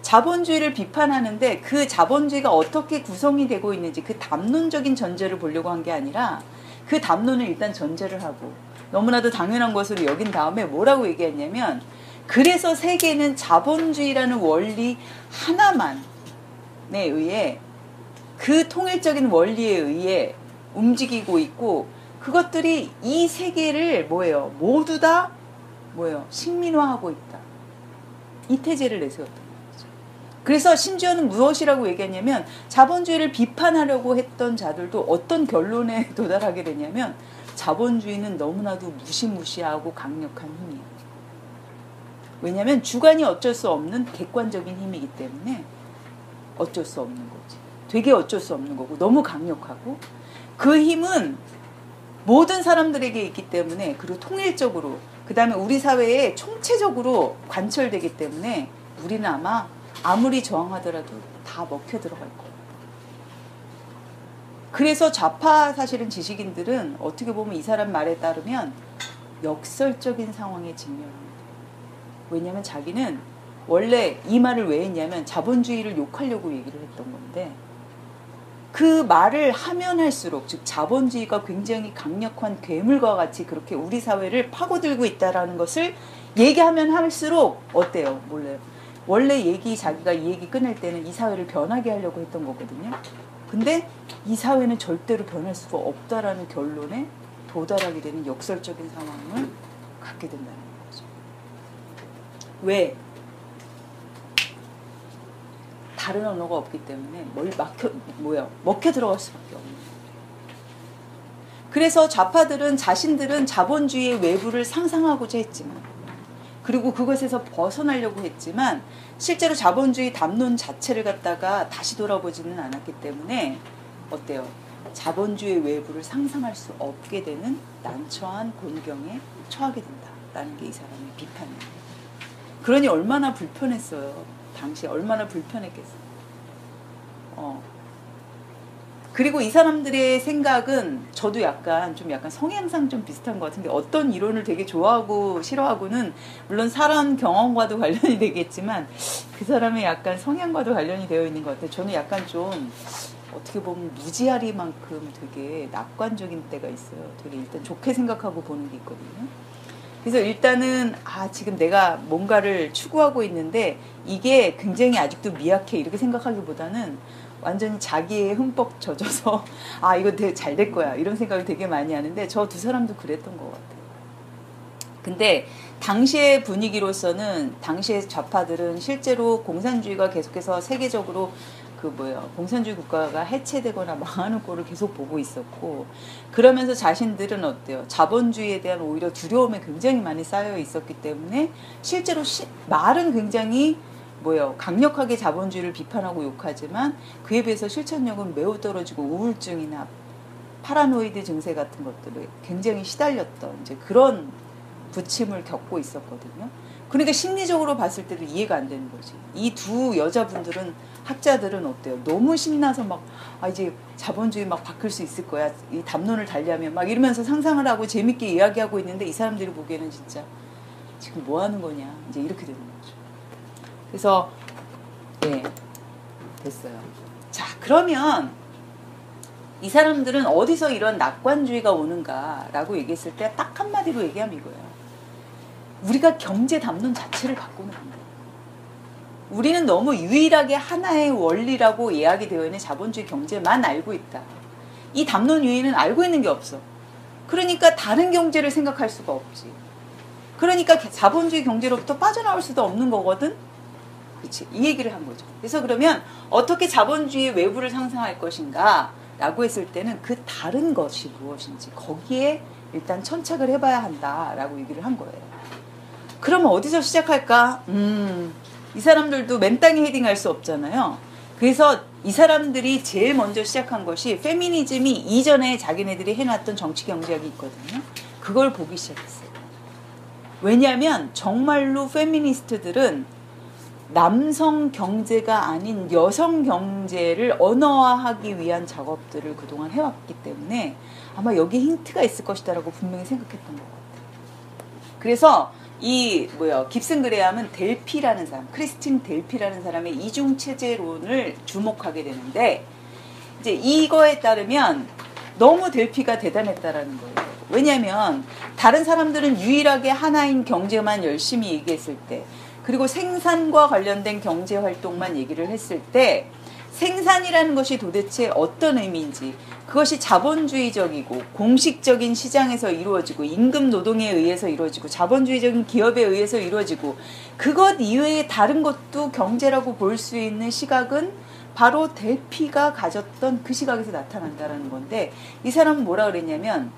자본주의를 비판하는데 그 자본주의가 어떻게 구성이 되고 있는지 그 담론적인 전제를 보려고 한 게 아니라 그 담론을 일단 전제를 하고 너무나도 당연한 것으로 여긴 다음에 뭐라고 얘기했냐면 그래서 세계는 자본주의라는 원리 하나만에 의해 그 통일적인 원리에 의해 움직이고 있고 그것들이 이 세계를 뭐예요? 모두 다 뭐예요? 식민화하고 있다. 이 태제를 내세웠다. 그래서 심지어는 무엇이라고 얘기했냐면 자본주의를 비판하려고 했던 자들도 어떤 결론에 (laughs) 도달하게 되냐면 자본주의는 너무나도 무시무시하고 강력한 힘이에요. 왜냐하면 주관이 어쩔 수 없는 객관적인 힘이기 때문에 어쩔 수 없는 거지. 되게 어쩔 수 없는 거고 너무 강력하고 그 힘은 모든 사람들에게 있기 때문에 그리고 통일적으로 그 다음에 우리 사회에 총체적으로 관철되기 때문에 우리는 아마 아무리 저항하더라도 다 먹혀 들어갈 거예요. 그래서 좌파 사실은 지식인들은 어떻게 보면 이 사람 말에 따르면 역설적인 상황에 직면합니다. 왜냐하면 자기는 원래 이 말을 왜 했냐면 자본주의를 욕하려고 얘기를 했던 건데 그 말을 하면 할수록 즉 자본주의가 굉장히 강력한 괴물과 같이 그렇게 우리 사회를 파고들고 있다라는 것을 얘기하면 할수록 어때요? 몰래요. 원래 얘기 자기가 이 얘기 끝낼 때는 이 사회를 변하게 하려고 했던 거거든요. 근데 이 사회는 절대로 변할 수가 없다라는 결론에 도달하게 되는 역설적인 상황을 갖게 된다는 거죠. 왜? 다른 언어가 없기 때문에 뭘 막혀 뭐야 먹혀 들어갈 수밖에 없는. 그래서 좌파들은 자신들은 자본주의의 외부를 상상하고자 했지만 그리고 그것에서 벗어나려고 했지만 실제로 자본주의 담론 자체를 갖다가 다시 돌아보지는 않았기 때문에 어때요? 자본주의 외부를 상상할 수 없게 되는 난처한 곤경에 처하게 된다라는 게 이 사람의 비판이에요. 그러니 얼마나 불편했어요. 당시 얼마나 불편했겠어요. 어, 그리고 이 사람들의 생각은 저도 약간 좀 약간 성향상 좀 비슷한 것 같은데 어떤 이론을 되게 좋아하고 싫어하고는 물론 사람 경험과도 관련이 (laughs) 되겠지만 그 사람의 약간 성향과도 관련이 되어 있는 것 같아요. 저는 약간 좀 어떻게 보면 무지하리만큼 되게 낙관적인 때가 있어요. 되게 일단 좋게 생각하고 보는 게 있거든요. 그래서 일단은 아 지금 내가 뭔가를 추구하고 있는데 이게 굉장히 아직도 미약해 이렇게 생각하기보다는 완전히 자기의 흠뻑 젖어서 (laughs) 아 이거 되게 잘 될 거야 이런 생각을 되게 많이 하는데 저 두 사람도 그랬던 것 같아요. 근데 당시의 분위기로서는 당시의 좌파들은 실제로 공산주의가 계속해서 세계적으로 그 뭐야 공산주의 국가가 해체되거나 망하는 꼴을 계속 보고 있었고 그러면서 자신들은 어때요? 자본주의에 대한 오히려 두려움이 굉장히 많이 쌓여 있었기 때문에 실제로 시, 말은 굉장히 뭐요? 강력하게 자본주의를 비판하고 욕하지만 그에 비해서 실천력은 매우 떨어지고 우울증이나 파라노이드 증세 같은 것들을 굉장히 시달렸던 이제 그런 부침을 겪고 있었거든요. 그러니까 심리적으로 봤을 때도 이해가 안 되는 거지. 이 두 여자분들은 학자들은 어때요? 너무 신나서 막 아 이제 자본주의 막 바뀔 수 있을 거야. 이 담론을 달리하면 막 이러면서 상상을 하고 재밌게 이야기하고 있는데 이 사람들이 보기에는 진짜 지금 뭐 하는 거냐. 이제 이렇게 되는 거죠. 그래서 네. 됐어요. 자, 그러면 이 사람들은 어디서 이런 낙관주의가 오는가라고 얘기했을 때 딱 한마디로 얘기하면 이거예요. 우리가 경제 담론 자체를 바꾸는 겁니다. 우리는 너무 유일하게 하나의 원리라고 이야기 되어 있는 자본주의 경제만 알고 있다. 이 담론 유의는 알고 있는 게 없어. 그러니까 다른 경제를 생각할 수가 없지. 그러니까 자본주의 경제로부터 빠져나올 수도 없는 거거든. 그렇지. 이 얘기를 한 거죠. 그래서 그러면 어떻게 자본주의 외부를 상상할 것인가? 라고 했을 때는 그 다른 것이 무엇인지 거기에 일단 천착을 해봐야 한다라고 얘기를 한 거예요. 그러면 어디서 시작할까? 음, 이 사람들도 맨땅에 헤딩할 수 없잖아요. 그래서 이 사람들이 제일 먼저 시작한 것이 페미니즘이 이전에 자기네들이 해놨던 정치 경제학이 있거든요. 그걸 보기 시작했어요. 왜냐하면 정말로 페미니스트들은 남성 경제가 아닌 여성 경제를 언어화하기 위한 작업들을 그동안 해왔기 때문에 아마 여기 힌트가 있을 것이다라고 분명히 생각했던 것 같아요. 그래서 이 뭐야 깁슨 그레함은 델피라는 사람, 크리스틴 델피라는 사람의 이중 체제론을 주목하게 되는데 이제 이거에 따르면 너무 델피가 대단했다라는 거예요. 왜냐하면 다른 사람들은 유일하게 하나인 경제만 열심히 얘기했을 때 그리고 생산과 관련된 경제 활동만 얘기를 했을 때 생산이라는 것이 도대체 어떤 의미인지 그것이 자본주의적이고 공식적인 시장에서 이루어지고 임금 노동에 의해서 이루어지고 자본주의적인 기업에 의해서 이루어지고 그것 이외에 다른 것도 경제라고 볼 수 있는 시각은 바로 델피가 가졌던 그 시각에서 나타난다라는 건데 이 사람은 뭐라 그랬냐면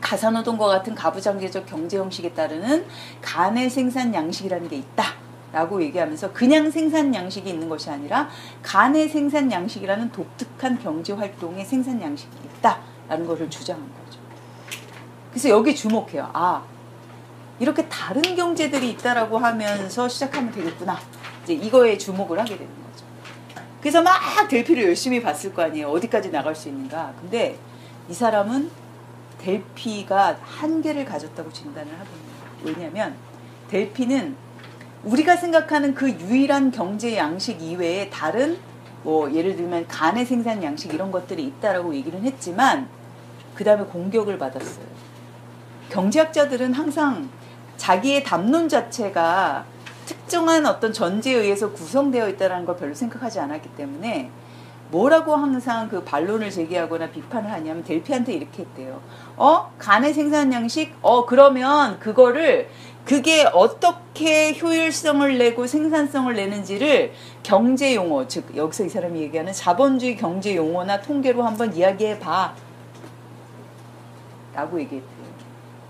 가사노동과 같은 가부장제적 경제 형식에 따르는 간의 생산 양식이라는 게 있다. 라고 얘기하면서 그냥 생산 양식이 있는 것이 아니라 간의 생산 양식이라는 독특한 경제 활동의 생산 양식이 있다라는 것을 주장한 거죠. 그래서 여기 주목해요. 아, 이렇게 다른 경제들이 있다라고 하면서 시작하면 되겠구나. 이제 이거에 주목을 하게 되는 거죠. 그래서 막 델피를 열심히 봤을 거 아니에요. 어디까지 나갈 수 있는가. 근데 이 사람은 델피가 한계를 가졌다고 진단을 거예요. 왜냐하면 델피는 우리가 생각하는 그 유일한 경제 양식 이외에 다른 뭐 예를 들면 간의 생산 양식 이런 것들이 있다라고 얘기는 했지만 그 다음에 공격을 받았어요. 경제학자들은 항상 자기의 담론 자체가 특정한 어떤 전제에 의해서 구성되어 있다는 걸 별로 생각하지 않았기 때문에 뭐라고 항상 그 반론을 제기하거나 비판을 하냐면 델피한테 이렇게 했대요. 어? 간의 생산 양식? 어, 그러면 그거를 그게 어떻게 효율성을 내고 생산성을 내는지를 경제 용어, 즉, 여기서 이 사람이 얘기하는 자본주의 경제 용어나 통계로 한번 이야기해 봐. 라고 얘기했대요.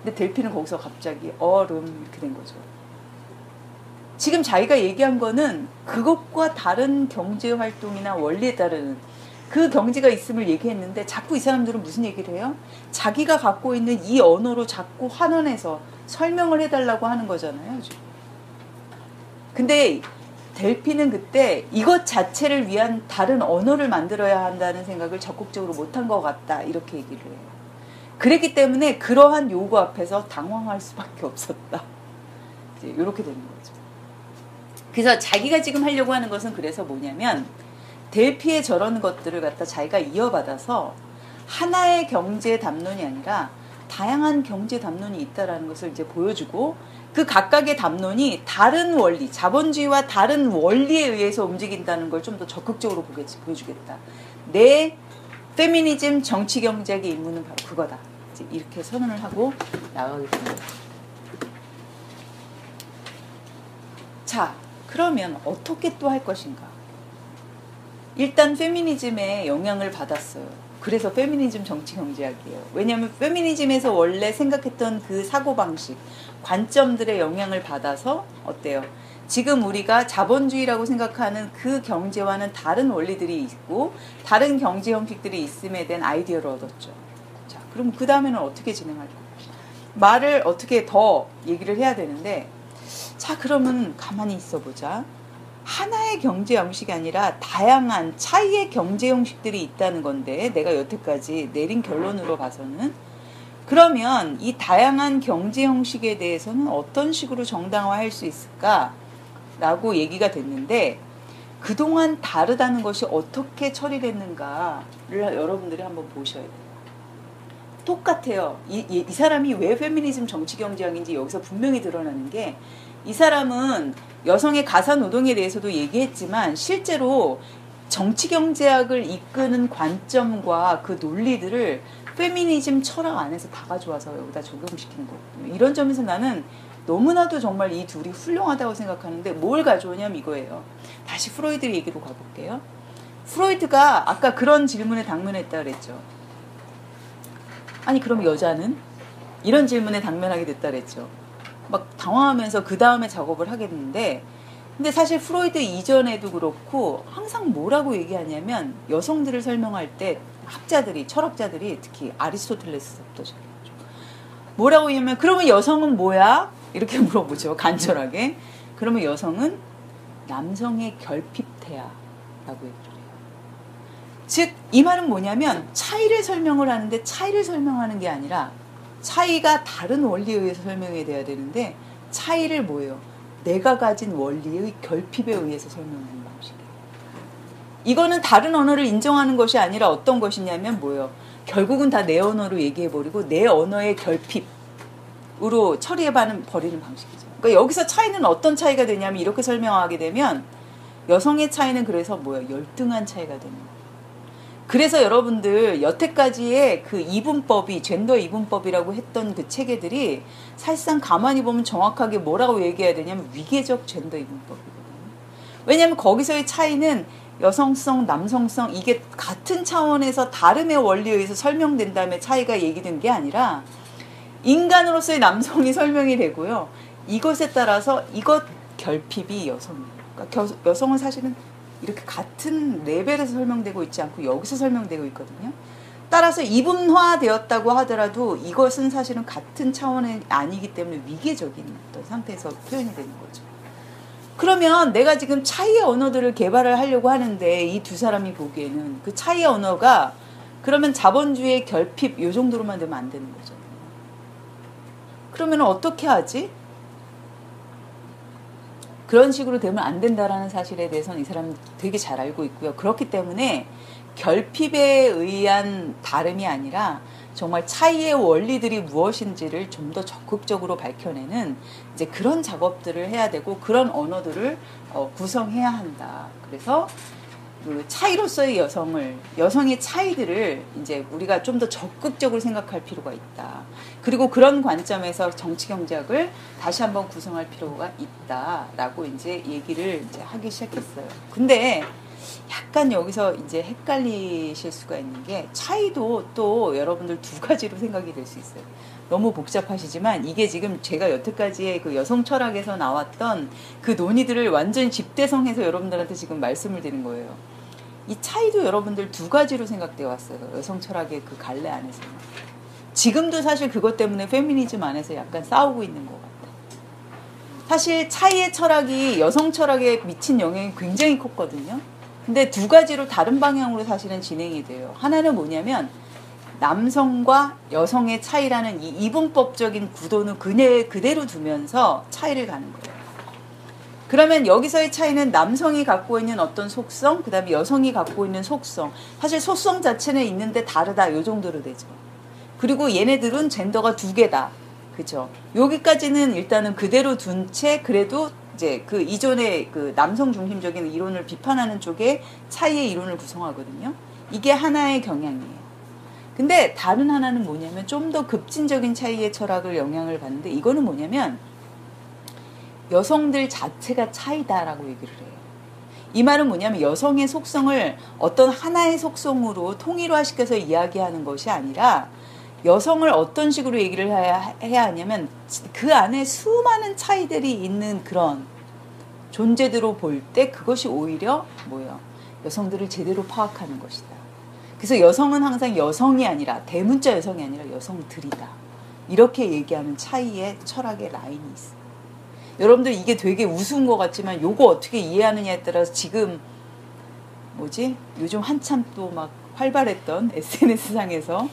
근데 델피는 거기서 갑자기 얼음 이렇게 된 거죠. 지금 자기가 얘기한 거는 그것과 다른 경제 활동이나 원리에 따르는 그 경제가 있음을 얘기했는데 자꾸 이 사람들은 무슨 얘기를 해요? 자기가 갖고 있는 이 언어로 자꾸 환원해서 설명을 해달라고 하는 거잖아요. 근데 델피는 그때 이것 자체를 위한 다른 언어를 만들어야 한다는 생각을 적극적으로 못한 것 같다. 이렇게 얘기를 해요. 그랬기 때문에 그러한 요구 앞에서 당황할 수밖에 없었다. 이렇게 되는 거죠. 그래서 자기가 지금 하려고 하는 것은 그래서 뭐냐면 델피의 저런 것들을 갖다 자기가 이어받아서 하나의 경제 담론이 아니라 다양한 경제 담론이 있다라는 것을 이제 보여주고 그 각각의 담론이 다른 원리, 자본주의와 다른 원리에 의해서 움직인다는 걸 좀 더 적극적으로 보게, 보여주겠다. 내 페미니즘 정치 경제학의 임무는 바로 그거다. 이제 이렇게 선언을 하고 나가겠습니다. 자, 그러면 어떻게 또 할 것인가? 일단 페미니즘에 영향을 받았어요. 그래서 페미니즘 정치 경제학이에요. 왜냐하면 페미니즘에서 원래 생각했던 그 사고방식, 관점들의 영향을 받아서 어때요? 지금 우리가 자본주의라고 생각하는 그 경제와는 다른 원리들이 있고 다른 경제 형식들이 있음에 대한 아이디어를 얻었죠. 자, 그럼 그 다음에는 어떻게 진행할 거예요? 말을 어떻게 더 얘기를 해야 되는데 자, 그러면 가만히 있어 보자. 하나의 경제 형식이 아니라 다양한 차이의 경제 형식들이 있다는 건데 내가 여태까지 내린 결론으로 봐서는 그러면 이 다양한 경제 형식에 대해서는 어떤 식으로 정당화할 수 있을까? 라고 얘기가 됐는데 그동안 다르다는 것이 어떻게 처리됐는가를 여러분들이 한번 보셔야 돼요. 똑같아요. 이, 이, 이 사람이 왜 페미니즘 정치 경제학인지 여기서 분명히 드러나는 게 이 사람은 여성의 가사 노동에 대해서도 얘기했지만 실제로 정치 경제학을 이끄는 관점과 그 논리들을 페미니즘 철학 안에서 다 가져와서 여기다 적용시키는 거거든요. 이런 점에서 나는 너무나도 정말 이 둘이 훌륭하다고 생각하는데 뭘 가져오냐면 이거예요. 다시 프로이드 얘기로 가볼게요. 프로이드가 아까 그런 질문에 당면했다 그랬죠. 아니 그럼 여자는 이런 질문에 당면하게 됐다 그랬죠. 막 당황하면서 그 다음에 작업을 하겠는데 근데 사실 프로이드 이전에도 그렇고 항상 뭐라고 얘기하냐면 여성들을 설명할 때 학자들이 철학자들이 특히 아리스토텔레스부터 뭐라고 하냐면 그러면 여성은 뭐야? 이렇게 (laughs) 물어보죠 간절하게 그러면 여성은 남성의 결핍태야라고 얘기를 해요. 즉 이 말은 뭐냐면 차이를 설명을 하는데 차이를 설명하는 게 아니라 차이가 다른 원리에 의해서 설명이 돼야 되는데 차이를 뭐예요? 내가 가진 원리의 결핍에 의해서 설명하는 방식이에요. 이거는 다른 언어를 인정하는 것이 아니라 어떤 것이냐면 뭐예요? 결국은 다 내 언어로 얘기해버리고 내 언어의 결핍으로 처리해버리는 방식이죠. 그러니까 여기서 차이는 어떤 차이가 되냐면 이렇게 설명하게 되면 여성의 차이는 그래서 뭐예요? 열등한 차이가 되는 거예요. 그래서 여러분들 여태까지의 그 이분법이 젠더 이분법이라고 했던 그 체계들이 사실상 가만히 보면 정확하게 뭐라고 얘기해야 되냐면 위계적 젠더 이분법이거든요. 왜냐하면 거기서의 차이는 여성성, 남성성 이게 같은 차원에서 다름의 원리에 의해서 설명된 다음에 차이가 얘기된 게 아니라 인간으로서의 남성이 (laughs) 설명이 되고요. 이것에 따라서 이것 결핍이 여성이에요. 그러니까 여성은 사실은 이렇게 같은 레벨에서 설명되고 있지 않고 여기서 설명되고 있거든요. 따라서 이분화되었다고 하더라도 이것은 사실은 같은 차원이 아니기 때문에 위계적인 어떤 상태에서 표현이 되는 거죠. 그러면 내가 지금 차이의 언어들을 개발을 하려고 하는데 이 두 사람이 보기에는 그 차이의 언어가 그러면 자본주의의 결핍 요 정도로만 되면 안 되는 거죠. 그러면 어떻게 하지? 그런 식으로 되면 안 된다라는 사실에 대해서는 이 사람은 되게 잘 알고 있고요. 그렇기 때문에 결핍에 의한 다름이 아니라 정말 차이의 원리들이 무엇인지를 좀 더 적극적으로 밝혀내는 이제 그런 작업들을 해야 되고 그런 언어들을 어, 구성해야 한다. 그래서 그 차이로서의 여성을 여성의 차이들을 이제 우리가 좀 더 적극적으로 생각할 필요가 있다. 그리고 그런 관점에서 정치 경제학을 다시 한번 구성할 필요가 있다라고 이제 얘기를 이제 하기 시작했어요. 근데 약간 여기서 이제 헷갈리실 수가 있는 게 차이도 또 여러분들 두 가지로 생각이 될 수 있어요. 너무 복잡하시지만 이게 지금 제가 여태까지의 그 여성 철학에서 나왔던 그 논의들을 완전히 집대성해서 여러분들한테 지금 말씀을 드린 거예요. 이 차이도 여러분들 두 가지로 생각되어 왔어요. 여성 철학의 그 갈래 안에서. 지금도 사실 그것 때문에 페미니즘 안에서 약간 싸우고 있는 것 같아요. 사실 차이의 철학이 여성 철학에 미친 영향이 굉장히 컸거든요. 근데 두 가지로 다른 방향으로 사실은 진행이 돼요. 하나는 뭐냐면 남성과 여성의 차이라는 이 이분법적인 구도는 그대, 그대로 두면서 차이를 가는 거예요. 그러면 여기서의 차이는 남성이 갖고 있는 어떤 속성, 그 다음에 여성이 갖고 있는 속성. 사실 속성 자체는 있는데 다르다. 요 정도로 되죠. 그리고 얘네들은 젠더가 두 개다. 그죠. 여기까지는 일단은 그대로 둔 채 그래도 이제 그 이전의 그 남성 중심적인 이론을 비판하는 쪽에 차이의 이론을 구성하거든요. 이게 하나의 경향이에요. 근데 다른 하나는 뭐냐면 좀 더 급진적인 차이의 철학을 영향을 받는데 이거는 뭐냐면 여성들 자체가 차이다라고 얘기를 해요. 이 말은 뭐냐면 여성의 속성을 어떤 하나의 속성으로 통일화시켜서 이야기하는 것이 아니라 여성을 어떤 식으로 얘기를 해야, 해야 하냐면 그 안에 수많은 차이들이 있는 그런 존재들로 볼 때 그것이 오히려 뭐예요? 여성들을 제대로 파악하는 것이다. 그래서 여성은 항상 여성이 아니라 대문자 여성이 아니라 여성들이다. 이렇게 얘기하는 차이의 철학의 라인이 있어요. 여러분들 이게 되게 우스운 것 같지만 요거 어떻게 이해하느냐에 따라서 지금 뭐지? 요즘 한참 또 막 활발했던 (laughs) SNS상에서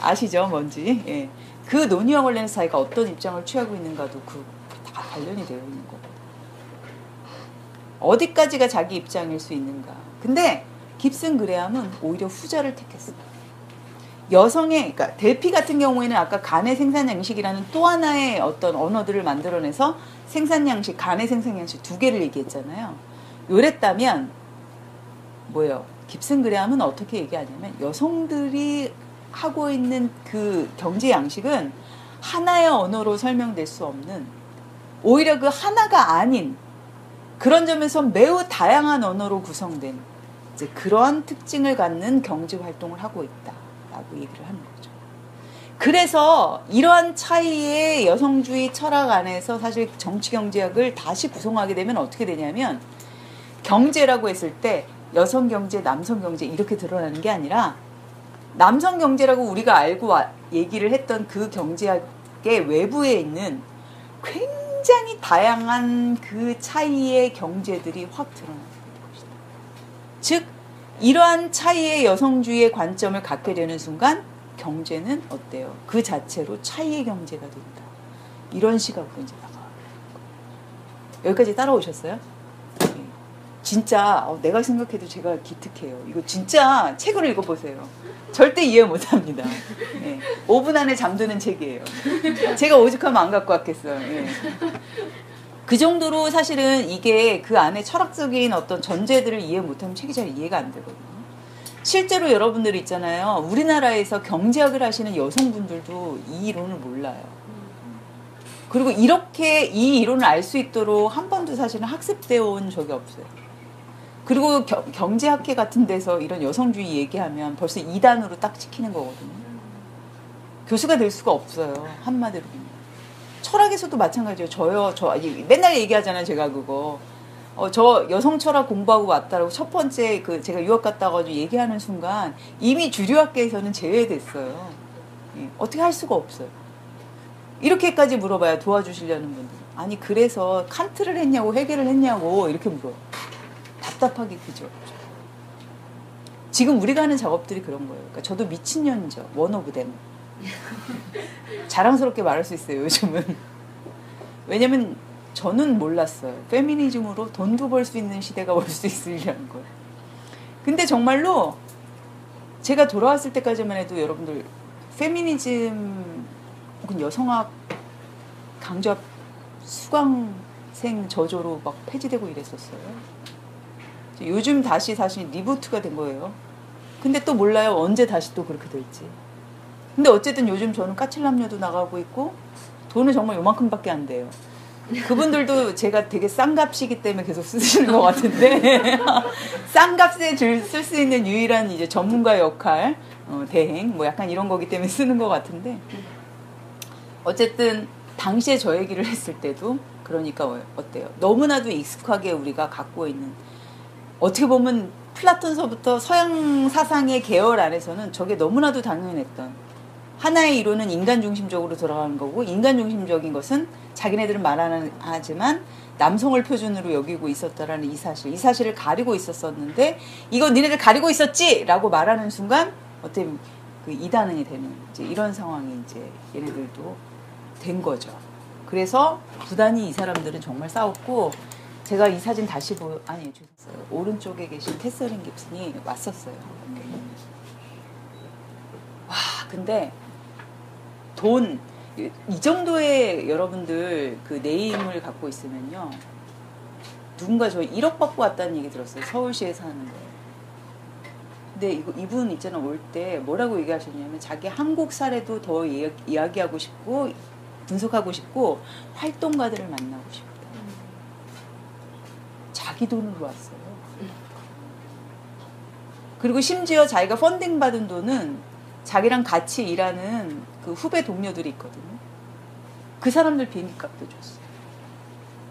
아시죠? 뭔지. 예. 그 논의와 관련해서 자기가 어떤 입장을 취하고 있는가도 그 다 관련이 되어 있는 거고. 어디까지가 자기 입장일 수 있는가. 근데 깁슨 그레함은 오히려 후자를 택했습니다. 여성의 그러니까 델피 같은 경우에는 아까 간의 생산 양식이라는 또 하나의 어떤 언어들을 만들어내서 생산 양식, 간의 생산 양식 두 개를 얘기했잖아요. 요랬다면 뭐예요? 깁슨 그레함은 어떻게 얘기하냐면 여성들이 하고 있는 그 경제 양식은 하나의 언어로 설명될 수 없는 오히려 그 하나가 아닌 그런 점에서 매우 다양한 언어로 구성된 이제 그러한 특징을 갖는 경제 활동을 하고 있다라고 얘기를 거죠. 그래서 이러한 차이의 여성주의 철학 안에서 사실 정치 경제학을 다시 구성하게 되면 어떻게 되냐면 경제라고 했을 때 여성 경제, 남성 경제 이렇게 드러나는 게 아니라 남성 경제라고 우리가 알고 얘기를 했던 그 경제학의 외부에 있는 굉장히 다양한 그 차이의 경제들이 확 드러나는 것이다. 즉, 이러한 차이의 여성주의의 관점을 갖게 되는 순간 경제는 어때요? 그 자체로 차이의 경제가 된다. 이런 시각으로 이제 나가. 여기까지 따라오셨어요? 네. 진짜 어, 내가 생각해도 제가 기특해요. 이거 진짜 책을 읽어보세요. 절대 이해 못합니다. 예. 5분 안에 잠드는 책이에요. 제가 오죽하면 안 갖고 왔겠어요. 예. 그 정도로 사실은 이게 그 안에 철학적인 어떤 전제들을 이해 못하면 책이 잘 이해가 안 되거든요. 실제로 여러분들 있잖아요. 우리나라에서 경제학을 하시는 여성분들도 이 이론을 몰라요. 그리고 이렇게 이 이론을 알 수 있도록 한 번도 사실은 학습되어 온 적이 없어요. 그리고 겨, 경제학회 같은 데서 이런 여성주의 얘기하면 벌써 2단으로 딱 찍히는 거거든요. 교수가 될 수가 없어요. 한마디로. 철학에서도 마찬가지예요. 저요, 저, 맨날 얘기하잖아요. 제가 그거. 어, 저 여성 철학 공부하고 왔다라고 첫 번째 그 제가 유학 갔다 가지고 얘기하는 순간 이미 주류학계에서는 제외됐어요. 예, 어떻게 할 수가 없어요. 이렇게까지 물어봐야 도와주시려는 분들. 아니, 그래서 칸트를 했냐고, 해결을 했냐고, 이렇게 물어요. 답답하게 그죠. 지금 우리가 하는 작업들이 그런 거예요. 그러니까 저도 미친년이죠. One of them. (laughs) 자랑스럽게 말할 수 있어요, 요즘은. 왜냐면 저는 몰랐어요. 페미니즘으로 돈도 벌 수 있는 시대가 올 수 있으리라는 걸. 근데 정말로 제가 돌아왔을 때까지만 해도 여러분들 페미니즘 혹은 여성학 강조합 수강생 저조로 막 폐지되고 이랬었어요. 요즘 다시 사실 리부트가 된 거예요. 근데 또 몰라요. 언제 다시 또 그렇게 될지. 근데 어쨌든 요즘 저는 까칠남녀도 나가고 있고 돈은 정말 요만큼밖에 안 돼요. 그분들도 제가 되게 싼 값이기 때문에 계속 쓰시는 것 같은데 (laughs) 싼 값에 쓸 수 있는 유일한 이제 전문가 역할 어, 대행 뭐 약간 이런 거기 때문에 쓰는 것 같은데 어쨌든 당시에 저 얘기를 했을 때도 그러니까 어때요? 너무나도 익숙하게 우리가 갖고 있는 어떻게 보면 플라톤서부터 서양 사상의 계열 안에서는 저게 너무나도 당연했던 하나의 이론은 인간 중심적으로 돌아가는 거고 인간 중심적인 것은 자기네들은 말하는 하지만 남성을 표준으로 여기고 있었다라는 이 사실 이 사실을 가리고 있었었는데 이거 니네들 가리고 있었지라고 말하는 순간 어떻게 그 이단원이 되는 이제 이런 상황이 이제 얘네들도 된 거죠. 그래서 부단히 이 사람들은 정말 싸웠고 제가 이 사진 다시 보 아니 주셨어요. 오른쪽에 계신 테서린 깁슨이 왔었어요. 와 근데 돈 이 정도의 여러분들 그 네임을 갖고 있으면요 누군가 저 1억 받고 왔다는 얘기 들었어요. 서울시에 사는 거. 근데 이거 이분 있잖아 올 때 뭐라고 얘기하셨냐면 자기 한국 사례도 더 이야기하고 싶고 분석하고 싶고 활동가들을 만나고 싶다. 자기 돈으로 왔어요. 그리고 심지어 자기가 펀딩 받은 돈은 자기랑 같이 일하는 그 후배 동료들이 있거든요. 그 사람들 비행기 값도 줬어요.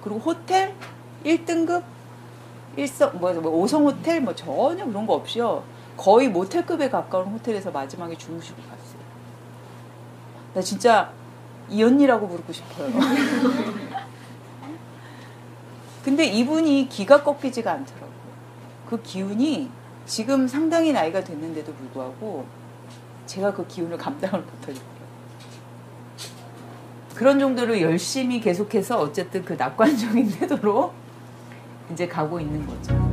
그리고 호텔 1등급 1성 뭐, 뭐 5성 호텔 뭐 전혀 그런 거 없이요. 거의 모텔급에 가까운 호텔에서 마지막에 주무시고 갔어요. 나 진짜 이 언니라고 부르고 싶어요. (laughs) 근데 이분이 기가 꺾이지가 않더라고요. 그 기운이 지금 상당히 나이가 됐는데도 불구하고 제가 그 기운을 감당을 못하겠어요. 그런 정도로 열심히 계속해서 어쨌든 그 낙관적인 태도로 이제 가고 있는 거죠.